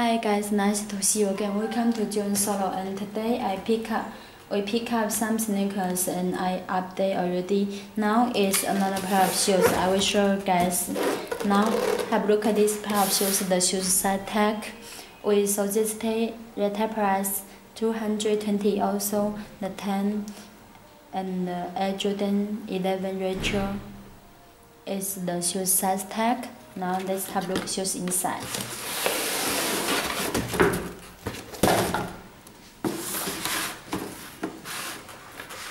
Hi guys, nice to see you again. Welcome to Jordansole and today I pick up we pick up some sneakers and I update already. Now is another pair of shoes. I will show you guys. Now have a look at this pair of shoes. The shoes size tag. We suggested retail price 220 also the 10 and the Air Jordan 11 retro is the shoes size tag. Now let's have a look shoes inside.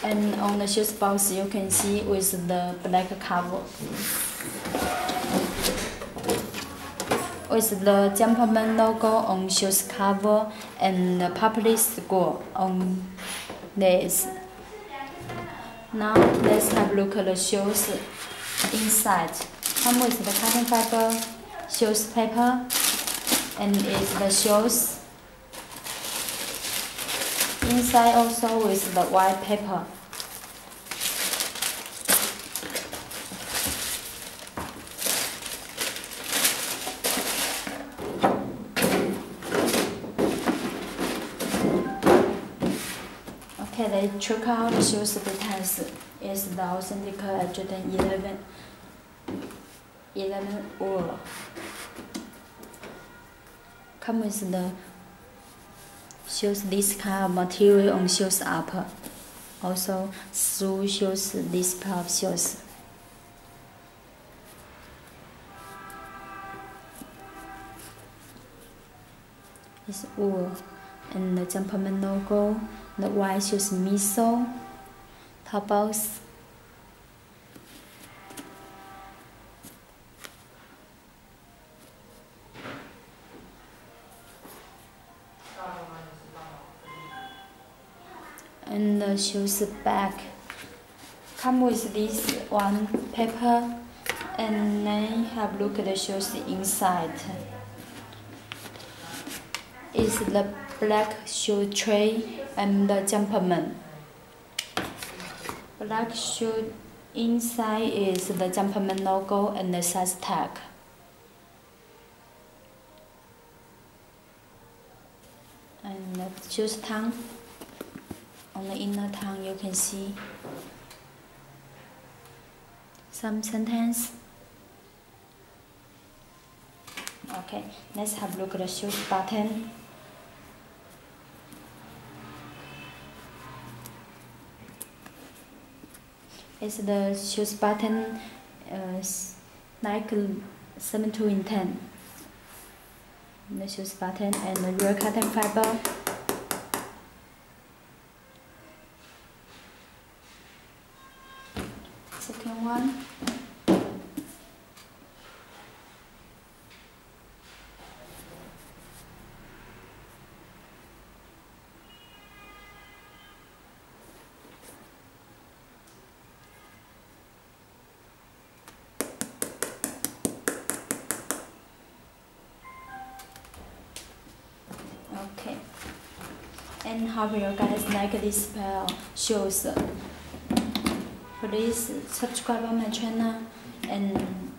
And on the shoes box you can see with the black cover with the Jumpman logo on shoes cover and the public school on this. Now let's have a look at the shoes inside. Come with the cotton fiber shoes paper and is the shoes inside also with the white paper. Okay, they check out the details is the authentic Jordan 11 11 wool. Come with the shows this kind of material on shoes up. Also, through shows this pair of shoes. It's wool and the Jumpman logo, the white shoes miso, box. and the shoes bag come with this one paper and then have look at the shoes inside is the black shoe tray and the Jumpman black shoe inside is the Jumpman logo and the size tag and the shoes tongue on the inner tongue you can see some sentence. Okay, let's have a look at the shoes button. It's the shoes button uh, like 7 2 in 10. The shoes button and the real cotton fiber. second one. And hope you guys like this pair shoes please subscribe on my channel and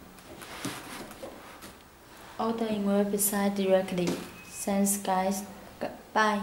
order in website directly. Thanks guys. Bye.